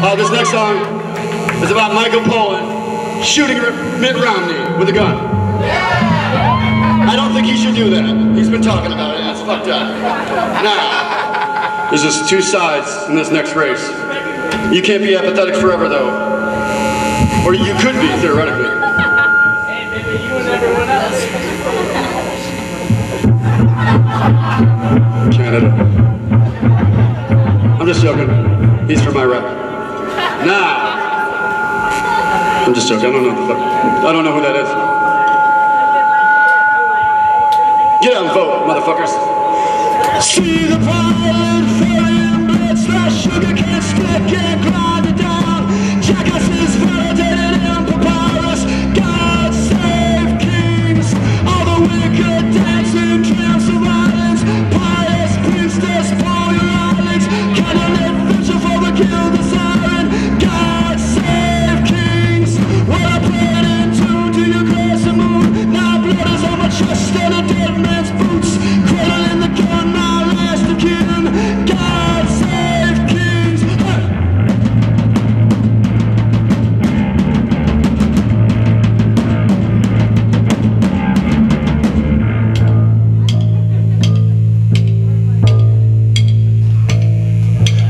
Uh, this next song is about Michael Pollan shooting Mitt Romney with a gun. I don't think he should do that. He's been talking about it. That's fucked up. Now, there's just two sides in this next race. You can't be apathetic forever, though. Or you could be, theoretically. Hey, maybe you and everyone else. Canada. I'm just joking. He's from Iraq. Now, I'm just joking. I don't know the fuck. I don't know who that is. Get out and vote, motherfuckers. See the pilot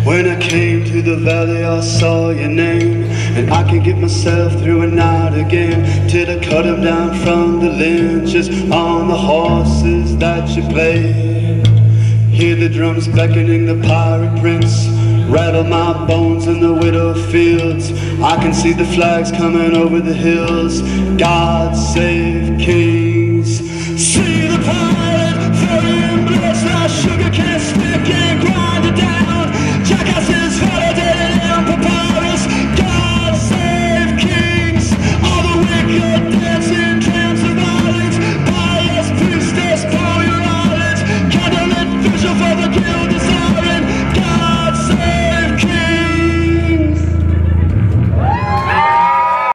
When I came to the valley, I saw your name, and I can get myself through a night again. Till I cut him down from the lynches on the horses that you played. Hear the drums beckoning the pirate prince. Rattle my bones in the widow fields. I can see the flags coming over the hills. God save King.